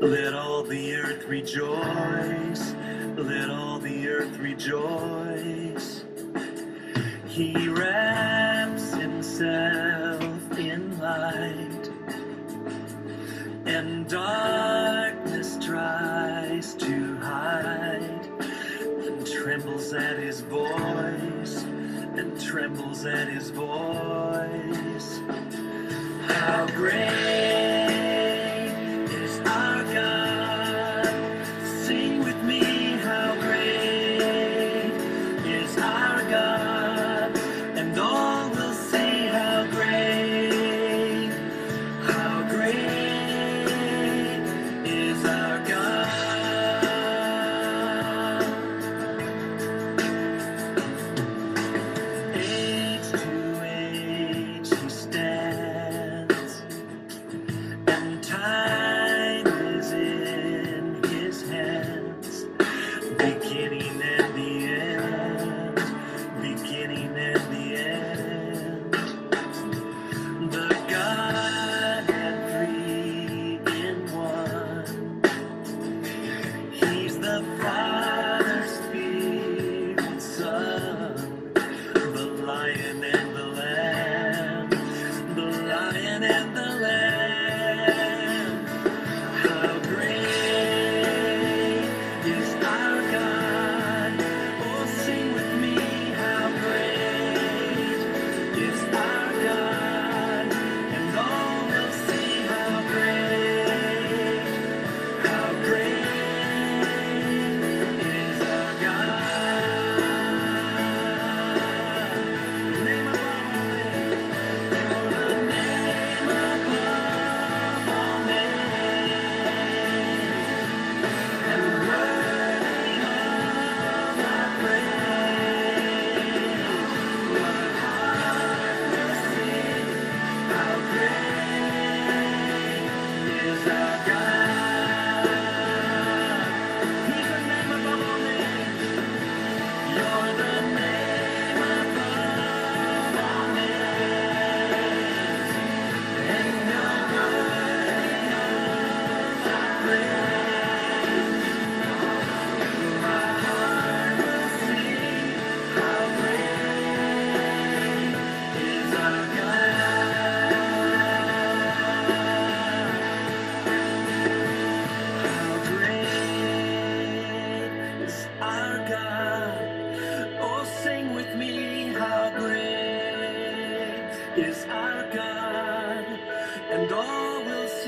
Let all the earth rejoice. Let all the earth rejoice. He wraps himself in light, and darkness tries to hide and trembles at his voice and trembles at his voice. How great!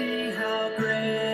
see how great.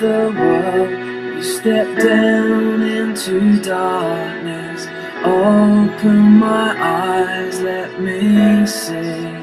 The world. You step down into darkness. Open my eyes, let me see.